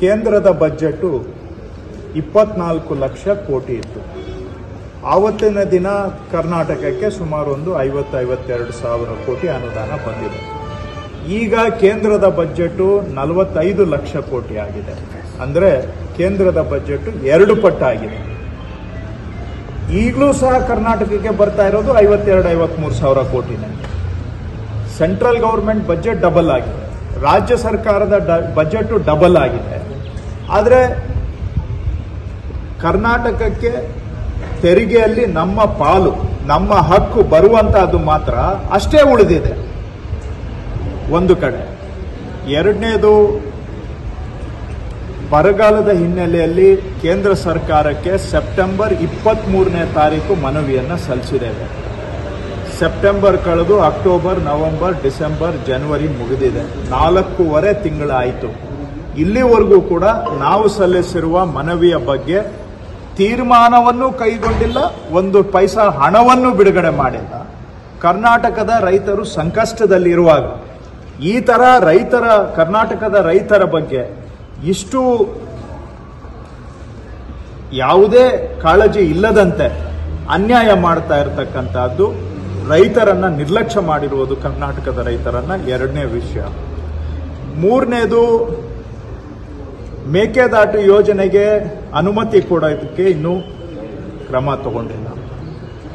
ಕೇಂದ್ರದ ಬಜೆಟ್ಟು ಇಪ್ಪತ್ನಾಲ್ಕು ಲಕ್ಷ ಕೋಟಿ ಇತ್ತು. ಆವತ್ತಿನ ದಿನ ಕರ್ನಾಟಕಕ್ಕೆ ಸುಮಾರು ಒಂದು ಐವತ್ತೈವತ್ತೆರಡು ಸಾವಿರ ಕೋಟಿ ಅನುದಾನ ಬಂದಿದೆ. ಈಗ ಕೇಂದ್ರದ ಬಜೆಟ್ಟು ನಲವತ್ತೈದು ಲಕ್ಷ ಕೋಟಿ ಆಗಿದೆ. ಅಂದರೆ ಕೇಂದ್ರದ ಬಜೆಟ್ಟು ಎರಡು ಪಟ್ಟಾಗಿದೆ. ಈಗಲೂ ಸಹ ಕರ್ನಾಟಕಕ್ಕೆ ಬರ್ತಾ ಇರೋದು ಐವತ್ತೆರಡು, ಐವತ್ಮೂರು ಸಾವಿರ ಕೋಟಿನೇ. ಸೆಂಟ್ರಲ್ ಗೌರ್ಮೆಂಟ್ ಬಜೆಟ್ ಡಬಲ್ ಆಗಿದೆ. ರಾಜ್ಯ ಸರ್ಕಾರದ ಬಜೆಟ್ ಡಬಲ್ ಆಗಿದೆ. ಆದರೆ ಕರ್ನಾಟಕಕ್ಕೆ ತೆರಿಗೆಯಲ್ಲಿ ನಮ್ಮ ಪಾಲು, ನಮ್ಮ ಹಕ್ಕು ಬರುವಂತಹದ್ದು ಮಾತ್ರ ಅಷ್ಟೇ ಉಳಿದಿದೆ. ಒಂದು ಕಡೆ, ಎರಡನೇದು ಬರಗಾಲದ ಹಿನ್ನೆಲೆಯಲ್ಲಿ ಕೇಂದ್ರ ಸರ್ಕಾರಕ್ಕೆ ಸೆಪ್ಟೆಂಬರ್ ಇಪ್ಪತ್ತ್ ಮೂರನೇ ತಾರೀಕು ಮನವಿಯನ್ನು ಸಲ್ಲಿಸಿದ್ದೇವೆ. ಸೆಪ್ಟೆಂಬರ್ ಕಳೆದು ಅಕ್ಟೋಬರ್, ನವೆಂಬರ್, ಡಿಸೆಂಬರ್, ಜನವರಿ ಮುಗಿದಿದೆ. ನಾಲ್ಕೂವರೆ ತಿಂಗಳಾಯಿತು. ಇಲ್ಲಿವರೆಗೂ ಕೂಡ ನಾವು ಸಲ್ಲಿಸಿರುವ ಮನವಿಯ ಬಗ್ಗೆ ತೀರ್ಮಾನವನ್ನು ಕೈಗೊಂಡಿಲ್ಲ, ಒಂದು ಪೈಸಾ ಹಣವನ್ನು ಬಿಡುಗಡೆ ಮಾಡಿಲ್ಲ. ಕರ್ನಾಟಕದ ರೈತರು ಸಂಕಷ್ಟದಲ್ಲಿರುವಾಗ, ಈ ಥರ ರೈತರ, ಕರ್ನಾಟಕದ ರೈತರ ಬಗ್ಗೆ ಇಷ್ಟು ಯಾವುದೇ ಕಾಳಜಿ ಇಲ್ಲದಂತೆ ಅನ್ಯಾಯ ಮಾಡ್ತಾ ಇರತಕ್ಕಂಥದ್ದು ರೈತರನ್ನ ನಿರ್ಲಕ್ಷ್ಯ ಮಾಡಿರುವುದು ಕರ್ನಾಟಕದ ರೈತರನ್ನ ಎರಡನೇ ವಿಷಯ. ಮೂರನೇದು ಮೇಕೆದಾಟು ಯೋಜನೆಗೆ ಅನುಮತಿ ಕೊಡೋದಕ್ಕೆ ಇನ್ನೂ ಕ್ರಮ ತಗೊಂಡಿಲ್ಲ.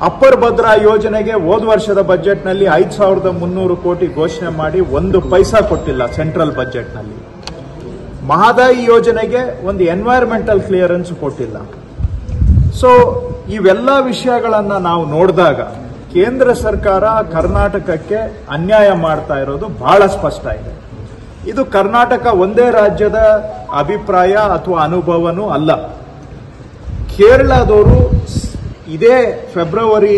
ಅಪ್ಪರ್ ಭದ್ರಾ ಯೋಜನೆಗೆ ಹೋದ ವರ್ಷದ ಬಜೆಟ್ನಲ್ಲಿ ಐದು ಸಾವಿರದ ಮುನ್ನೂರು ಕೋಟಿ ಘೋಷಣೆ ಮಾಡಿ ಒಂದು ಪೈಸಾ ಕೊಟ್ಟಿಲ್ಲ ಸೆಂಟ್ರಲ್ ಬಜೆಟ್ನಲ್ಲಿ. ಮಹದಾಯಿ ಯೋಜನೆಗೆ ಒಂದು ಎನ್ವೈರ್ಮೆಂಟಲ್ ಕ್ಲಿಯರೆನ್ಸ್ ಕೊಟ್ಟಿಲ್ಲ. ಸೊ ಇವೆಲ್ಲ ವಿಷಯಗಳನ್ನು ನಾವು ನೋಡಿದಾಗ ಕೇಂದ್ರ ಸರ್ಕಾರ ಕರ್ನಾಟಕಕ್ಕೆ ಅನ್ಯಾಯ ಮಾಡ್ತಾ ಇರೋದು ಬಹಳ ಸ್ಪಷ್ಟ ಇದೆ. ಇದು ಕರ್ನಾಟಕ ಒಂದೇ ರಾಜ್ಯದ ಅಭಿಪ್ರಾಯ ಅಥವಾ ಅನುಭವನೂ ಅಲ್ಲ. ಕೇರಳದವರು ಇದೇ ಫೆಬ್ರವರಿ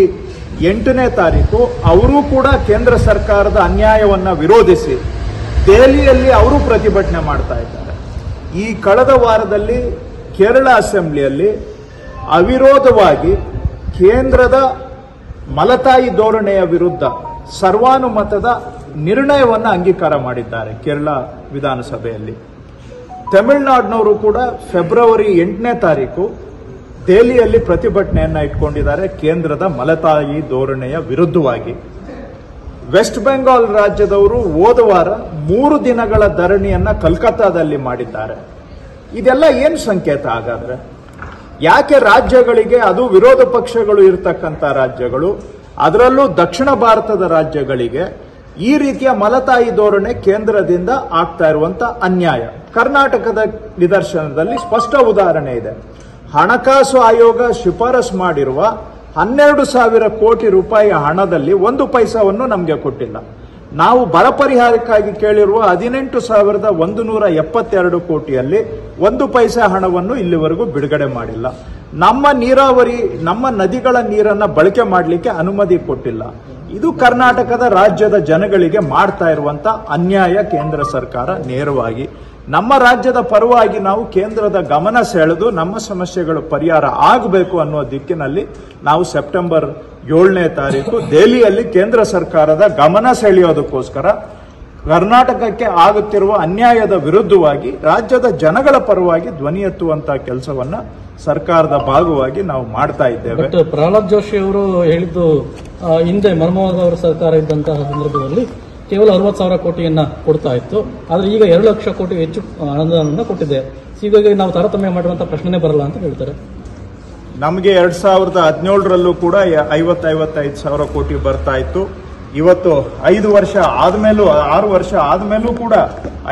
ಎಂಟನೇ ತಾರೀಕು ಅವರು ಕೂಡ ಕೇಂದ್ರ ಸರ್ಕಾರದ ಅನ್ಯಾಯವನ್ನು ವಿರೋಧಿಸಿ ದೆಹಲಿಯಲ್ಲಿ ಅವರು ಪ್ರತಿಭಟನೆ ಮಾಡ್ತಾ ಇದ್ದಾರೆ. ಈ ಕಳೆದ ವಾರದಲ್ಲಿ ಕೇರಳ ಅಸೆಂಬ್ಲಿಯಲ್ಲಿ ಅವಿರೋಧವಾಗಿ ಕೇಂದ್ರದ ಮಲತಾಯಿ ಧೋರಣೆಯ ವಿರುದ್ಧ ಸರ್ವಾನುಮತದ ನಿರ್ಣಯವನ್ನು ಅಂಗೀಕಾರ ಮಾಡಿದ್ದಾರೆ ಕೇರಳ ವಿಧಾನಸಭೆಯಲ್ಲಿ. ತಮಿಳುನಾಡಿನವರು ಕೂಡ ಫೆಬ್ರವರಿ ಎಂಟನೇ ತಾರೀಕು ದೆಹಲಿಯಲ್ಲಿ ಪ್ರತಿಭಟನೆಯನ್ನ ಇಟ್ಕೊಂಡಿದ್ದಾರೆ ಕೇಂದ್ರದ ಮಲತಾಯಿ ಧೋರಣೆಯ ವಿರುದ್ಧವಾಗಿ. ವೆಸ್ಟ್ ಬೆಂಗಾಲ್ ರಾಜ್ಯದವರು ಹೋದ ವಾರ ಮೂರು ದಿನಗಳ ಧರಣಿಯನ್ನ ಕಲ್ಕತ್ತಾದಲ್ಲಿ ಮಾಡಿದ್ದಾರೆ. ಇದೆಲ್ಲ ಏನು ಸಂಕೇತ ಹಾಗಾದ್ರೆ? ಯಾಕೆ ರಾಜ್ಯಗಳಿಗೆ ಅದು ವಿರೋಧ ಪಕ್ಷಗಳು ಇರತಕ್ಕಂಥ ರಾಜ್ಯಗಳು, ಅದರಲ್ಲೂ ದಕ್ಷಿಣ ಭಾರತದ ರಾಜ್ಯಗಳಿಗೆ ಈ ರೀತಿಯ ಮಲತಾಯಿ ಧೋರಣೆ ಕೇಂದ್ರದಿಂದ ಆಗ್ತಾ ಇರುವಂತ ಅನ್ಯಾಯ. ಕರ್ನಾಟಕದ ನಿದರ್ಶನದಲ್ಲಿ ಸ್ಪಷ್ಟ ಉದಾಹರಣೆ ಇದೆ. ಹಣಕಾಸು ಆಯೋಗ ಶಿಫಾರಸು ಮಾಡಿರುವ ಹನ್ನೆರಡು ಸಾವಿರ ಕೋಟಿ ರೂಪಾಯಿ ಹಣದಲ್ಲಿ ಒಂದು ಪೈಸಾವನ್ನು ನಮಗೆ ಕೊಟ್ಟಿಲ್ಲ. ನಾವು ಬರ ಪರಿಹಾರಕ್ಕಾಗಿ ಕೇಳಿರುವ ಹದಿನೆಂಟು ಸಾವಿರದ ಒಂದು ನೂರ ಎಪ್ಪತ್ತೆರಡು ಕೋಟಿಯಲ್ಲಿ ಒಂದು ಪೈಸಾ ಹಣವನ್ನು ಇಲ್ಲಿವರೆಗೂ ಬಿಡುಗಡೆ ಮಾಡಿಲ್ಲ. ನಮ್ಮ ನೀರಾವರಿ, ನಮ್ಮ ನದಿಗಳ ನೀರನ್ನ ಬಳಕೆ ಮಾಡಲಿಕ್ಕೆ ಅನುಮತಿ ಕೊಟ್ಟಿಲ್ಲ. ಇದು ಕರ್ನಾಟಕದ ರಾಜ್ಯದ ಜನಗಳಿಗೆ ಮಾಡ್ತಾ ಇರುವಂತ ಅನ್ಯಾಯ ಕೇಂದ್ರ ಸರ್ಕಾರ ನೇರವಾಗಿ. ನಮ್ಮ ರಾಜ್ಯದ ಪರವಾಗಿ ನಾವು ಕೇಂದ್ರದ ಗಮನ ಸೆಳೆದು ನಮ್ಮ ಸಮಸ್ಯೆಗಳು ಪರಿಹಾರ ಆಗಬೇಕು ಅನ್ನೋ ದಿಕ್ಕಿನಲ್ಲಿ ನಾವು ಸೆಪ್ಟೆಂಬರ್ ಏಳನೇ ತಾರೀಕು ದೆಹಲಿಯಲ್ಲಿ ಕೇಂದ್ರ ಸರ್ಕಾರದ ಗಮನ ಸೆಳೆಯೋದಕ್ಕೋಸ್ಕರ ಕರ್ನಾಟಕಕ್ಕೆ ಆಗುತ್ತಿರುವ ಅನ್ಯಾಯದ ವಿರುದ್ಧವಾಗಿ ರಾಜ್ಯದ ಜನಗಳ ಪರವಾಗಿ ಧ್ವನಿ ಎತ್ತುವಂತಹ ಕೆಲಸವನ್ನ ಸರ್ಕಾರದ ಭಾಗವಾಗಿ ನಾವು ಮಾಡ್ತಾ ಇದ್ದೇವೆ. ಪ್ರಹ್ಲಾದ್ ಜೋಶಿ ಅವರು ಹೇಳಿದ್ದು ಹಿಂದೆ ಮನಮೋಹನ್ ಅವರ ಸರ್ಕಾರ ಇದ್ದಂತಹ ಸಂದರ್ಭದಲ್ಲಿ ಕೇವಲ ಅರವತ್ತು ಸಾವಿರ ಕೋಟಿಯನ್ನ ಕೊಡ್ತಾ ಇತ್ತು. ಆದರೆ ಈಗ ಎರಡು ಲಕ್ಷ ಕೋಟಿ ಹೆಚ್ಚು ಅನುದಾನವನ್ನು ಕೊಟ್ಟಿದೆ. ಹೀಗಾಗಿ ನಾವು ತಾರತಮ್ಯ ಮಾಡುವಂತಹ ಪ್ರಶ್ನೆ ಬರಲ್ಲ ಅಂತ ಹೇಳ್ತಾರೆ. ನಮಗೆ ಎರಡ್ ಸಾವಿರದ ಹದಿನೇಳರಲ್ಲೂ ಕೂಡ ಐವತ್ತು ಐವತ್ತೈದು ಸಾವಿರ ಕೋಟಿ ಬರ್ತಾ ಇತ್ತು. ಇವತ್ತು ಐದು ವರ್ಷ ಆದಮೇಲೂ, ಆರು ವರ್ಷ ಆದಮೇಲೂ ಕೂಡ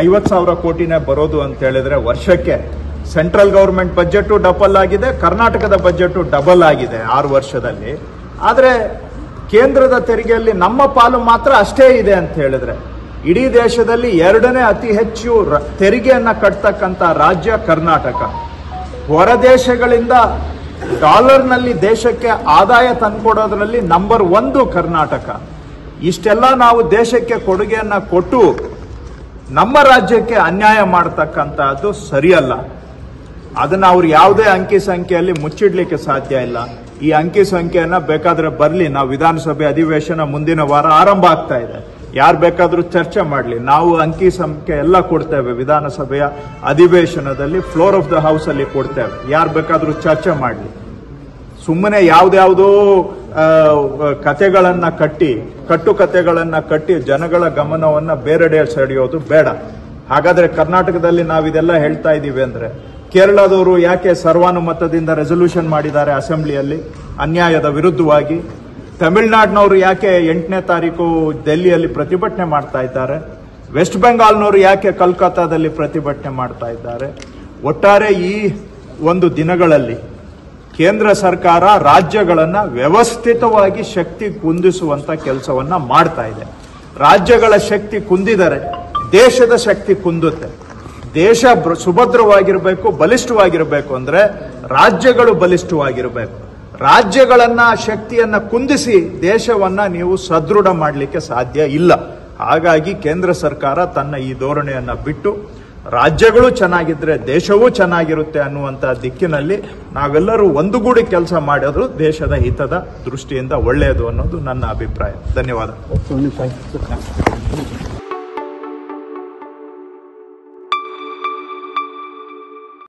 ಐವತ್ತು ಸಾವಿರ ಕೋಟಿನೇ ಬರೋದು ಅಂತ ಹೇಳಿದ್ರೆ ವರ್ಷಕ್ಕೆ ಸೆಂಟ್ರಲ್ ಗೌರ್ಮೆಂಟ್ ಬಜೆಟ್ ಡಬಲ್ ಆಗಿದೆ, ಕರ್ನಾಟಕದ ಬಜೆಟ್ ಡಬಲ್ ಆಗಿದೆ ಆರು ವರ್ಷದಲ್ಲಿ. ಆದರೆ ಕೇಂದ್ರದ ತೆರಿಗೆಯಲ್ಲಿ ನಮ್ಮ ಪಾಲು ಮಾತ್ರ ಅಷ್ಟೇ ಇದೆ ಅಂತ ಹೇಳಿದ್ರೆ ಇಡೀ ದೇಶದಲ್ಲಿ ಎರಡನೇ ಅತಿ ಹೆಚ್ಚು ತೆರಿಗೆಯನ್ನು ಕಟ್ತಕ್ಕಂತ ರಾಜ್ಯ ಕರ್ನಾಟಕ. ಹೊರ ದೇಶಗಳಿಂದ ಡಾಲರ್ನಲ್ಲಿ ದೇಶಕ್ಕೆ ಆದಾಯ ತಂದುಕೊಡೋದ್ರಲ್ಲಿ ನಂಬರ್ ಒಂದು ಕರ್ನಾಟಕ. ಇಷ್ಟೆಲ್ಲ ನಾವು ದೇಶಕ್ಕೆ ಕೊಡುಗೆಯನ್ನ ಕೊಟ್ಟು ನಮ್ಮ ರಾಜ್ಯಕ್ಕೆ ಅನ್ಯಾಯ ಮಾಡತಕ್ಕಂತಹದ್ದು ಸರಿಯಲ್ಲ. ಅದನ್ನ ಅವ್ರು ಯಾವುದೇ ಅಂಕಿ ಸಂಖ್ಯೆಯಲ್ಲಿ ಮುಚ್ಚಿಡ್ಲಿಕ್ಕೆ ಸಾಧ್ಯ ಇಲ್ಲ. ಈ ಅಂಕಿ ಸಂಖ್ಯೆಯನ್ನು ಬೇಕಾದ್ರೆ ಬರಲಿ, ನಾವು ವಿಧಾನಸಭೆ ಅಧಿವೇಶನ ಮುಂದಿನ ವಾರ ಆರಂಭ ಆಗ್ತಾ ಇದೆ. ಯಾರು ಬೇಕಾದರೂ ಚರ್ಚೆ ಮಾಡಲಿ. ನಾವು ಅಂಕಿ ಸಂಖ್ಯೆ ಎಲ್ಲ ಕೊಡ್ತೇವೆ, ವಿಧಾನಸಭೆಯ ಅಧಿವೇಶನದಲ್ಲಿ ಫ್ಲೋರ್ ಆಫ್ ದ ಹೌಸ್ ಅಲ್ಲಿ ಕೊಡ್ತೇವೆ. ಯಾರು ಬೇಕಾದರೂ ಚರ್ಚೆ ಮಾಡಲಿ. ಸುಮ್ಮನೆ ಯಾವುದ್ಯಾವುದೋ ಕತೆಗಳನ್ನ ಕಟ್ಟಿ ಕಟ್ಟು ಕತೆಗಳನ್ನ ಕಟ್ಟಿ ಜನಗಳ ಗಮನವನ್ನ ಬೇರೆಡೆ ಸೆಳೆಯೋದು ಬೇಡ. ಹಾಗಾದ್ರೆ ಕರ್ನಾಟಕದಲ್ಲಿ ನಾವಿದೆಲ್ಲ ಹೇಳ್ತಾ ಇದ್ದೀವಿ ಅಂದ್ರೆ, ಕೇರಳದವರು ಯಾಕೆ ಸರ್ವಾನುಮತದಿಂದ ರೆಸೊಲ್ಯೂಷನ್ ಮಾಡಿದ್ದಾರೆ ಅಸೆಂಬ್ಲಿಯಲ್ಲಿ? ಅನ್ಯಾಯದ ವಿರುದ್ಧವಾಗಿ. ತಮಿಳುನಾಡಿನವರು ಯಾಕೆ ಎಂಟನೇ ತಾರೀಕು ದೆಹಲಿಯಲ್ಲಿ ಪ್ರತಿಭಟನೆ ಮಾಡ್ತಾ ಇದ್ದಾರೆ? ವೆಸ್ಟ್ ಬೆಂಗಾಲ್ನವರು ಯಾಕೆ ಕಲ್ಕತ್ತಾದಲ್ಲಿ ಪ್ರತಿಭಟನೆ ಮಾಡ್ತಾ ಇದ್ದಾರೆ? ಒಟ್ಟಾರೆ ಈ ಒಂದು ದಿನಗಳಲ್ಲಿ ಕೇಂದ್ರ ಸರ್ಕಾರ ರಾಜ್ಯಗಳನ್ನ ವ್ಯವಸ್ಥಿತವಾಗಿ ಶಕ್ತಿ ಕುಂದಿಸುವಂತ ಕೆಲಸವನ್ನ ಮಾಡ್ತಾ ಇದೆ. ರಾಜ್ಯಗಳ ಶಕ್ತಿ ಕುಂದಿದರೆ ದೇಶದ ಶಕ್ತಿ ಕುಂದುತ್ತೆ. ದೇಶ ಸುಭದ್ರವಾಗಿರಬೇಕು, ಬಲಿಷ್ಠವಾಗಿರಬೇಕು ಅಂದ್ರೆ ರಾಜ್ಯಗಳು ಬಲಿಷ್ಠವಾಗಿರಬೇಕು. ರಾಜ್ಯಗಳನ್ನ ಶಕ್ತಿಯನ್ನ ಕುಂದಿಸಿ ದೇಶವನ್ನ ನೀವು ಸದೃಢ ಮಾಡಲಿಕ್ಕೆ ಸಾಧ್ಯ ಇಲ್ಲ. ಹಾಗಾಗಿ ಕೇಂದ್ರ ಸರ್ಕಾರ ತನ್ನ ಈ ಧೋರಣೆಯನ್ನ ಬಿಟ್ಟು ರಾಜ್ಯಗಳು ಚೆನ್ನಾಗಿದ್ರೆ ದೇಶವೂ ಚೆನ್ನಾಗಿರುತ್ತೆ ಅನ್ನುವಂತ ದಿಕ್ಕಿನಲ್ಲಿ ನಾವೆಲ್ಲರೂ ಒಂದುಗೂಡಿ ಕೆಲಸ ಮಾಡೋದು ದೇಶದ ಹಿತದ ದೃಷ್ಟಿಯಿಂದ ಒಳ್ಳೆಯದು ಅನ್ನೋದು ನನ್ನ ಅಭಿಪ್ರಾಯ. ಧನ್ಯವಾದ.